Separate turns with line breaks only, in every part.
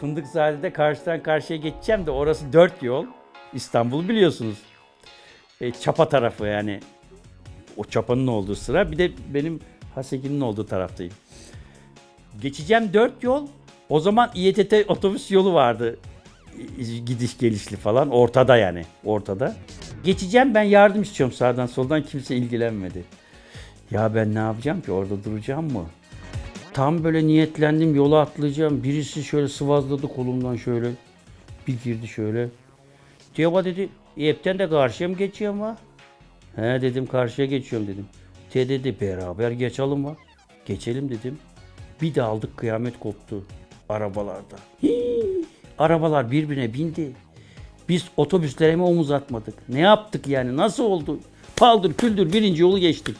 Fındıkzade'de karşıdan karşıya geçeceğim de orası dört yol. İstanbul biliyorsunuz. E, çapa tarafı yani. O çapanın olduğu sıra. Bir de benim Haseki'nin olduğu taraftayım. Geçeceğim dört yol. O zaman İETT otobüs yolu vardı. Gidiş gelişli falan. Ortada yani. Ortada. Geçeceğim ben yardım istiyorum sağdan soldan. Kimse ilgilenmedi. Ya ben ne yapacağım ki? Orada duracağım mı? Tam böyle niyetlendim yola atlayacağım. Birisi şöyle sıvazladı kolumdan şöyle. Bir girdi şöyle. Diyor dedi hepten de karşıya mı geçiyorum ha? He dedim karşıya geçiyorum dedim. Te dedi beraber geçelim va. Geçelim dedim. Bir de aldık kıyamet koptu arabalarda. Hii, arabalar birbirine bindi. Biz otobüslere mi omuz atmadık? Ne yaptık yani? Nasıl oldu? Paldır küldür birinci yolu geçtik.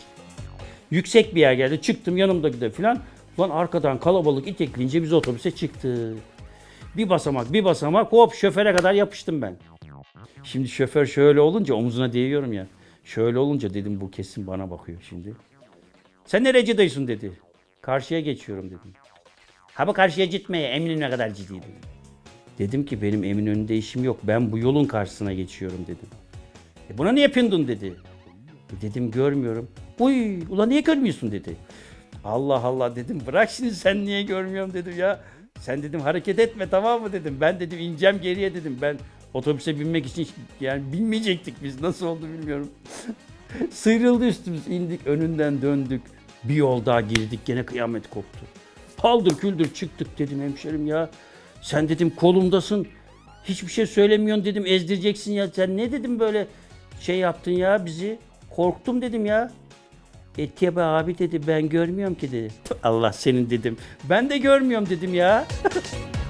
Yüksek bir yer geldi. Çıktım yanımdaki de filan. Ulan arkadan kalabalık itekleyince biz otobüse çıktık. Bir basamak bir basamak hop şoföre kadar yapıştım ben. Şimdi şoför şöyle olunca omuzuna değiyorum ya. Şöyle olunca dedim bu kesin bana bakıyor şimdi. Sen nereye dayısın dedi. Karşıya geçiyorum dedim. Ha bu karşıya gitmeye Eminönü'ne kadar ciddi dedim. Dedim ki benim Eminönü'nde işim yok. Ben bu yolun karşısına geçiyorum dedim. E buna niye pindun dedi. E dedim görmüyorum. Uy ulan niye görmüyorsun dedi. Allah Allah dedim bırak şimdi sen niye görmüyorum dedim ya. Sen dedim hareket etme tamam mı dedim. Ben dedim ineceğim geriye dedim. Ben otobüse binmek için yani binmeyecektik biz nasıl oldu bilmiyorum. Sıyrıldı üstümüz indik önünden döndük. Bir yol daha girdik gene kıyamet koptu. Paldır küldür çıktık dedim hemşerim ya. Sen dedim kolumdasın. Hiçbir şey söylemiyorsun dedim ezdireceksin ya. Sen ne dedim böyle şey yaptın ya bizi. Korktum dedim ya. Etiye be abi dedi ben görmüyorum ki dedi. Allah senin dedim. Ben de görmüyorum dedim ya.